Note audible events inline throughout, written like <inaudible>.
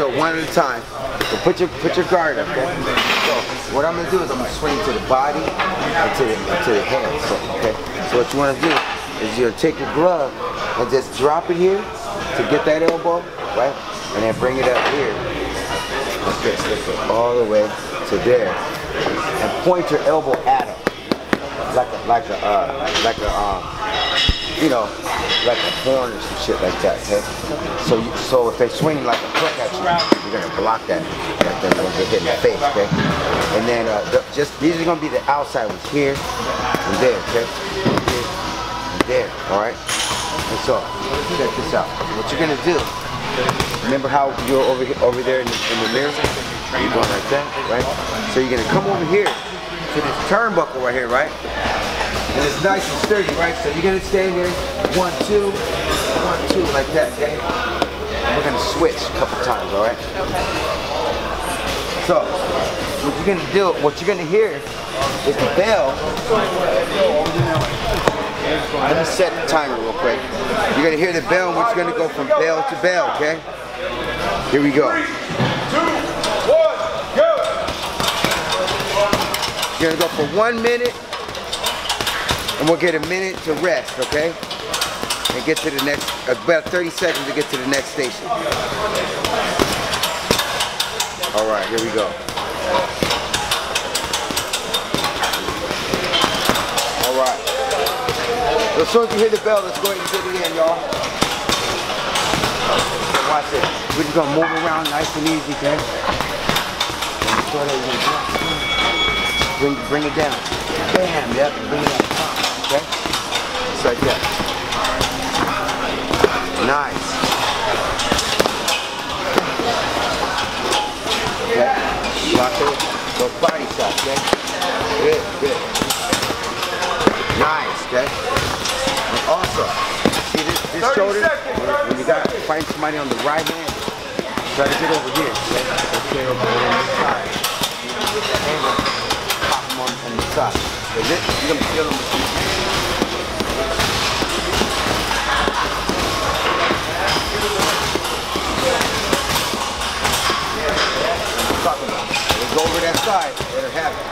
do it one at a time. So put your put your guard up, okay? So what I'm gonna do is I'm gonna swing to the body and to the to the head. So okay. So what you wanna do is you're gonna take your glove and just drop it here to get that elbow, right? And then bring it up here. Okay, so all the way to there. And point your elbow at him. Like a like a uh like a um you know, like a horn or some shit like that, okay? So you, so if they swing like a hook at you, you're gonna block that, that they're gonna hit in the face, okay? And then uh, the, just these are gonna be the outside ones here and there, okay? Here and there, all right? And so check this out. What you're gonna do? Remember how you're over here, over there in the, in the mirror? You're going like that, right? So you're gonna come over here to this turnbuckle right here, right? And it's nice and sturdy, right? So you're gonna stand there, one, two, one, two, like that, okay? And we're gonna switch a couple times, all right? So, what you're gonna do, what you're gonna hear is the bell. Let me set the timer real quick. You're gonna hear the bell, and we're gonna go from bell to bell, okay? Here we go. go. You're gonna go for one minute, and we'll get a minute to rest, okay? And get to the next, uh, about 30 seconds to get to the next station. All right, here we go. All right. So as soon as you hear the bell, let's go ahead and get it in, y'all. Watch this. We're just gonna move around nice and easy, okay? Bring, bring it down. Bam, yep, bring it down. Okay? Just like that. Nice. Okay? Lock it. Go body shot, okay? Good, good. Nice, okay? And also, see this, this shoulder? When, when you got to find somebody on the right hand, try to get over here, okay? Okay, over on the side. And pop them on, on the side. Is it? You're gonna feel them with talking about. Let's go over that side, let her have it.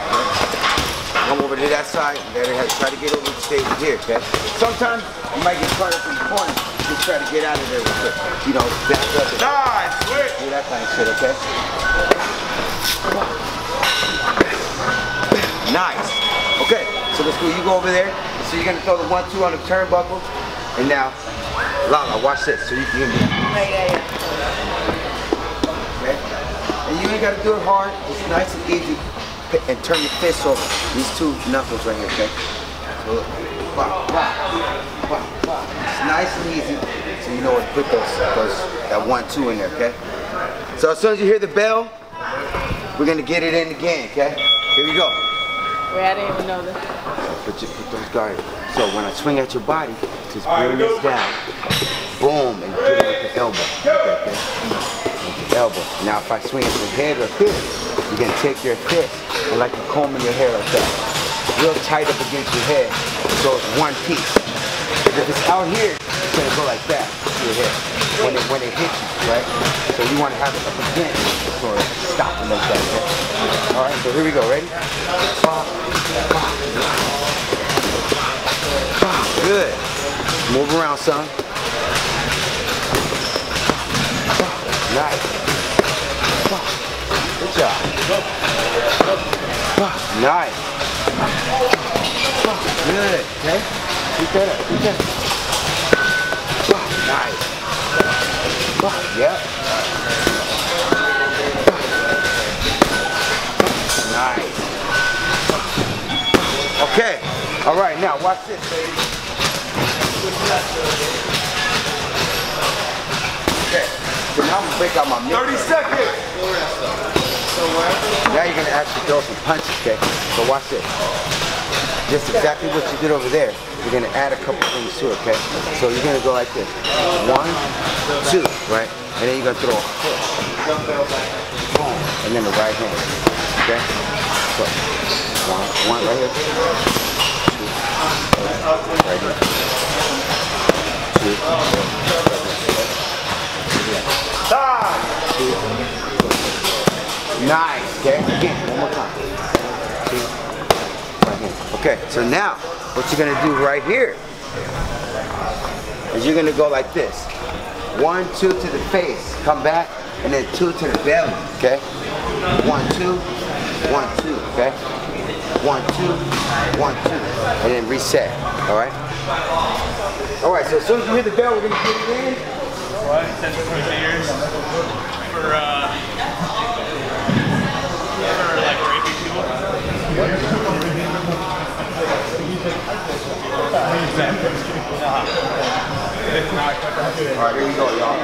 Come over to that side, let her have Try to get over stay over here, okay? Sometimes you might get caught up in the corner. Just try to get out of there real quick. You know, back up. Nice, quick. Do that kind of shit, okay? Nice. So let's go. You go over there. So you're gonna throw the one, two on the turnbuckle. And now, Lala, watch this. So you can be. Okay? And you ain't gotta do it hard. It's nice and easy. And turn your fist over these two knuckles right here, okay? So look. Wow, wow, wow, wow. It's nice and easy. So you know what to put those, those that one, two in there, okay? So as soon as you hear the bell, we're gonna get it in again, okay? Here we go. Wait, I didn't even know this. Put, your, put those guards. So when I swing at your body, just bring this down, boom, and get it with the elbow. Okay, okay? With the elbow. Now if I swing at your head or fist, you're gonna take your fist and like you're combing your hair like that. Real tight up against your head, so it's one piece. If it's out here, it's gonna go like that to your head when it when it hits you, right? So you want to have it up against so it stop it like that. Okay? All right, so here we go. Ready? Good. Move around, son. Nice. Good job. Nice. Good. Okay. Keep that up. Keep that up. Nice. Yep. Nice. Okay. All right. Now watch this, baby. Okay. So now I'm gonna break out my mitt. 30 seconds. Now you're gonna actually throw some punches, okay? So watch this. Just exactly what you did over there. You're gonna add a couple things to it, okay? So you're gonna go like this. One, two, right? And then you're gonna throw a hook. And then the right hand. Okay? So one, one right here. Two. Right here. Two. Two. Nice, okay? Again, one more time. Two, right. Okay, so now, what you're gonna do right here is you're gonna go like this. One, two to the face, come back, and then two to the belly, okay? One, two, one, two, okay? One, two, one, two, and then reset, all right? All right, so as soon as you hit the bell, we're gonna get it in. Ten to twenty years for uh for like raping people. All right, here we go, y'all.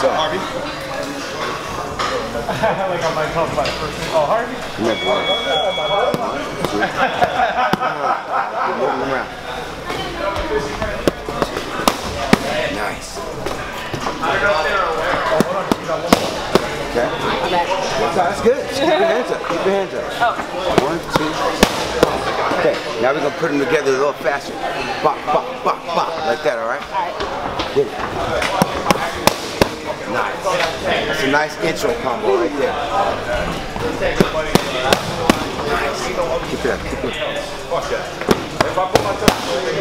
So, Harvey. <laughs> like on my top by. Oh, Harvey. remember, <laughs> one, two, keep moving around. Nice. Okay. That's good. Just keep your hands up. Your hands up. One, two. Okay. Now we're gonna put them together a little faster. Bop, bop, bop, bop, like that. All right. Get it. Nice. That's a nice intro combo right there. Nice. Keep it up. Keep it up.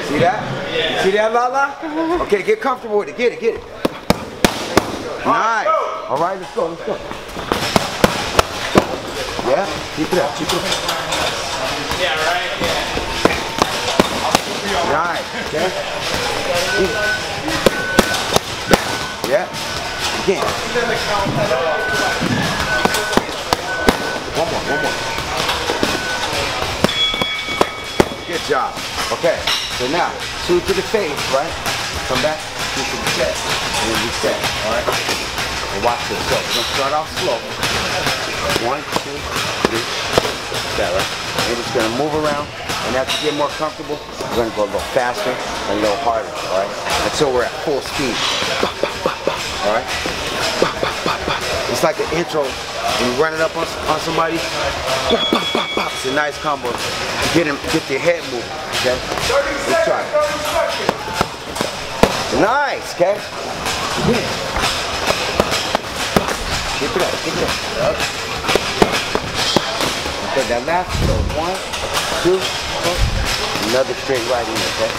See that? See that, Lala? Okay, get comfortable with it. Get it, get it. Nice. All right, let's go, let's go. Yeah, keep it up, keep it up. Yeah, right. Nice, okay? Keep it. Yeah. Again. One more, one more. Good job. Okay, so now, two to the face, right? Come back, two to the chest, and then reset, all right? And watch this. So we're gonna start off slow. One, two, three. That right? And it's gonna move around, and as you get more comfortable, we're gonna go a little faster and a little harder, all right? Until we're at full speed. All right? It's like an intro when you run it up on, on somebody. It's a nice combo. Get him, get your head moving. Okay. Let's try. it. Nice. Okay. Keep it up. Keep it up. Okay. That last. So one, two, three. Another straight right in. Okay.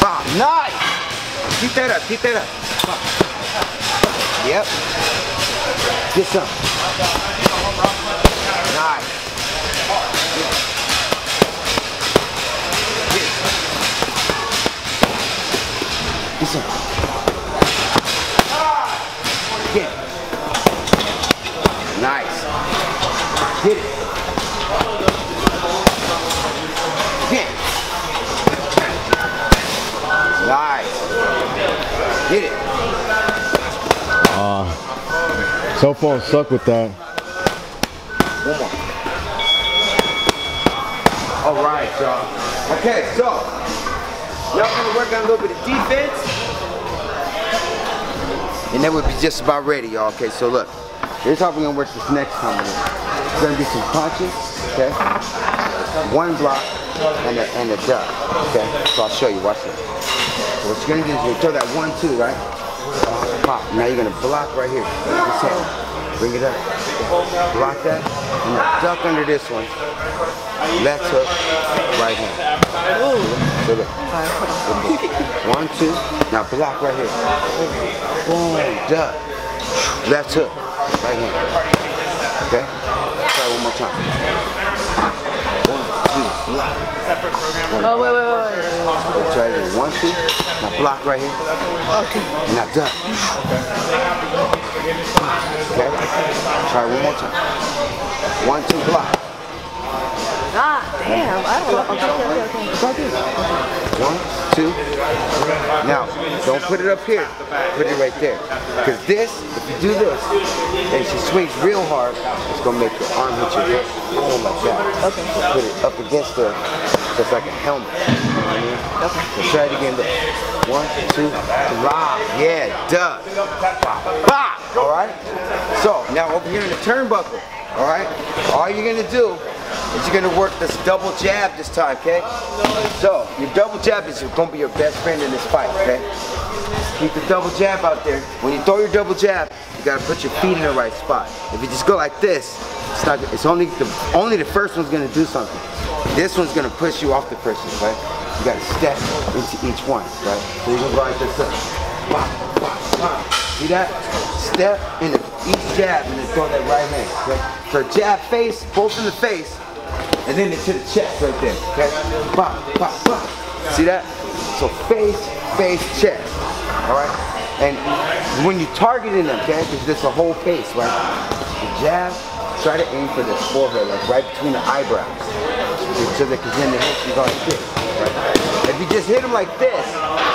Bam. Nice. Keep that up. Keep that up. Yep. Get some. Nice. Cell phone suck with that. One more. All right, y'all. Okay, so y'all gonna work on a little bit of defense, and then we'll be just about ready, y'all. Okay, so look, here's how we're gonna work this next combination. It's gonna be some punches, okay? One block and a, and a duck, okay? So I'll show you. Watch this. So what you're gonna do is you throw that one, two, right? Pop. Now you're gonna block right here. This hand. Bring it up. Block that. And duck under this one. Left hook, right hand. So look. One, two. Now block right here. Boom. Duck. Left hook, right hand. Okay? Try one more time. One, block. Separate program. Oh, wait, wait, wait, wait, wait. Let's try it again. One, two. Now block right here. And now duck. Okay? Try one more time. One, two, block. Ah, damn. I don't know. Okay, okay, okay. okay. One, two. Now, don't put it up here. Put it right there. Because this, if you do this, and she swings real hard, it's going to make your arm hit your hip. Boom, like that. Okay. Put it up against her, just like a helmet. You know what I mean? Okay. So try it again. Look. One, two, drop. Yeah, duck. Bop. All right? So, now over here in the turnbuckle, all right? All you're going to do is you're gonna work this double jab this time, okay? So your double jab is gonna be your best friend in this fight, okay? keep the double jab out there. When you throw your double jab, you gotta put your feet in the right spot. If you just go like this, it's not. It's only the only the first one's gonna do something. This one's gonna push you off the first one, right? You gotta step into each one, right? So you can go like this. Bop. See that? Step into each jab and then throw that right hand. Okay? So jab face, both in the face, and then into the chest right there. Okay? Bop, bop, bop. See that? So face, face, chest. Alright? And when you're targeting them, okay, because this a whole face, right? The jab, try to aim for the forehead, like right between the eyebrows. So that because then the hips you go like this. Right? If you just hit them like this,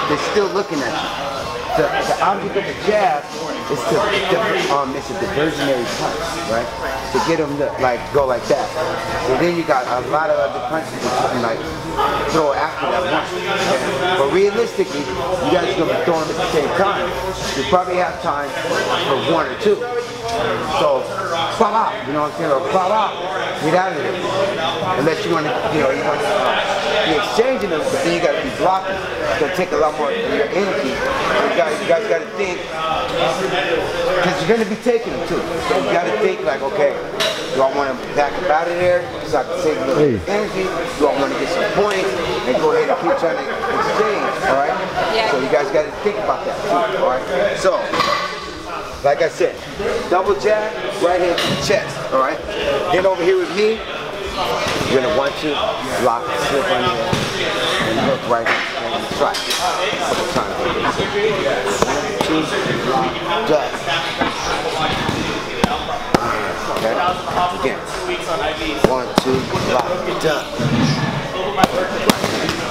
they're still looking at you. The, the object of the jab is to, um, it's a diversionary punch, right? To get them to like go like that. So then you got a lot of other punches that you can like throw after that one. Okay? But realistically, you guys are gonna be throwing them at the same time. You probably have time for one or two. So pop out, you know what I'm saying? Or pop out, get out of there. Unless you wanna, you know, you wanna uh, be exchanging them, but then you gotta be blocking. It's gonna take a lot more of your energy. You guys, you guys gotta think, because you're gonna be taking them too. So you gotta think like, okay, do I wanna back up out of there so I can save a little Hey. energy? Do I wanna get some points and go ahead and keep trying to exchange, all right? Yeah. So you guys gotta think about that too, all right? So, like I said, double jab, right hand to the chest, all right? Then over here with me, you're gonna want to lock, slip under and look right and strike. Couple times. One, two, lock, jab. Okay? Again. One, two, lock, jab.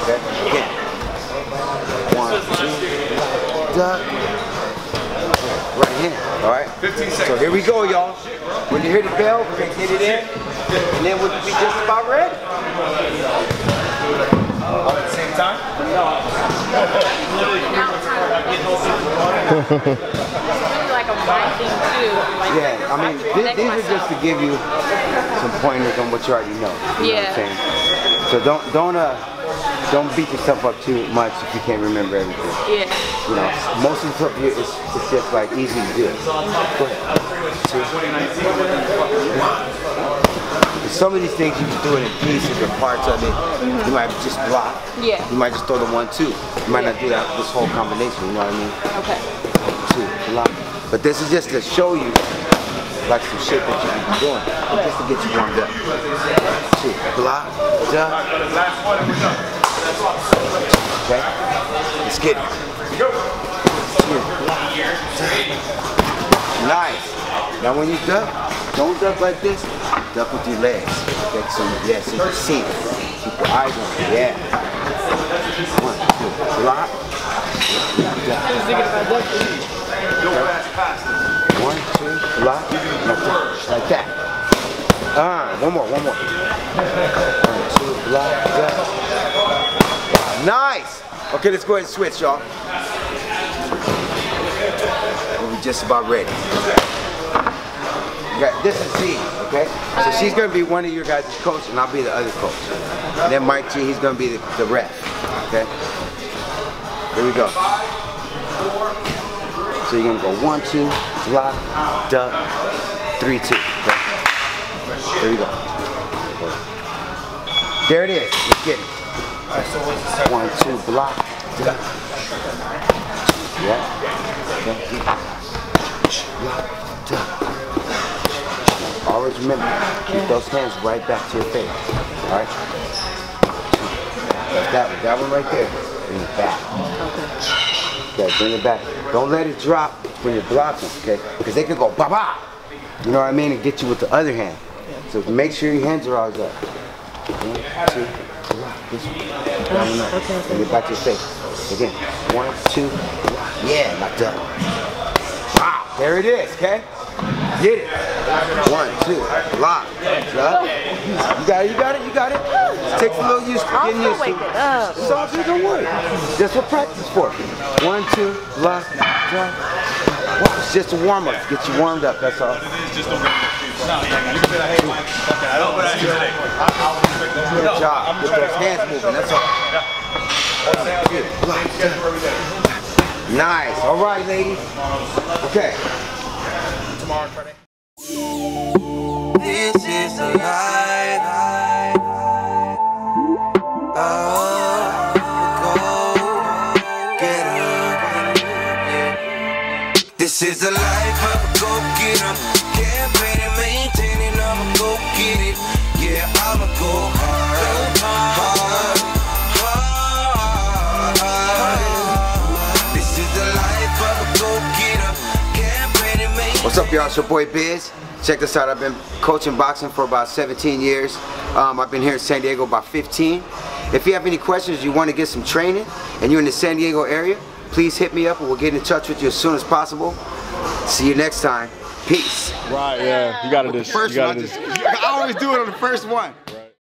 Okay? Again. One, two, jab. Right hand, all right? So here we go, y'all. When you hear the bell, we're gonna get it in, and then we'll be just about ready. All at the same time? like a mind thing too. Like, Yeah, I mean, to thi- connect these are just to give you some pointers on what you already know. You know what Yeah. I'm? So don't don't uh don't beat yourself up too much if you can't remember everything. Yeah. You know, most of the stuff here is it's just like easy to do. Go ahead. Two. Some of these things you can do it in pieces or parts of it. You might just block. Yeah. You might just throw the one two. You might not do that this whole combination. You know what I mean? Okay. Two. Block. But this is just to show you like some shit that you can be doing, just to get you warmed up. Two. Block. Duck. Last one and we're done. Okay. Let's get it. Go. Two. Block. Nice. Now when you duck, don't duck like this. Duck with your legs. Okay, so yeah, so you see. it. Keep your eyes on it. Yeah. One, two, block. One, two, block. Like that. Ah, one more, one more. One, two, block, duck. Nice. Okay, let's go ahead and switch, y'all. We're just about ready. Got- this is Z, okay? So she's gonna be one of your guys' coach, and I'll be the other coach. And then Mike G, he's gonna be the, the ref, okay? Here we go. So you're gonna go one, two, block, duck, three, two. Okay? We go. There it is. Let's get it. One, two, block, duck. Yeah. Okay. Block. Always remember, keep those hands right back to your face. All right. That one. That one right there. Bring it back. Okay, bring it back. Don't let it drop when you're blocking, okay? Because they can go ba ba. You know what I mean? And get you with the other hand. So make sure your hands are always up. One, two, block. This one. That one up. Bring it back to your face. Again. One, two, block. Yeah, like that. Wow. There it is, okay? Get it. One, two, lock. Up. You got it, you got it, you got it. It takes a little used to getting used to. waking up. It's all good, don't worry. That's what practice for. One, two, lock, drop. Wow, it's just a warm up. Get you warmed up, that's all. Just don't No, you can say that, hey, Mike. Okay, I don't, but I today. I'll respect. Good job. Get those hands moving, that's all. Same schedule every day. Nice. All right, ladies. Okay. Tomorrow, Friday. This is a life. Oh, get This is the life of a go getter. Up, y'all? It's your boy Biz. Check this out. I've been coaching boxing for about 17 years. Um, I've been here in San Diego about 15. If you have any questions, you want to get some training, and you're in the San Diego area, please hit me up and we'll get in touch with you as soon as possible. See you next time. Peace. Right, yeah. You gotta just. First you one, just, <laughs> I always do it on the first one.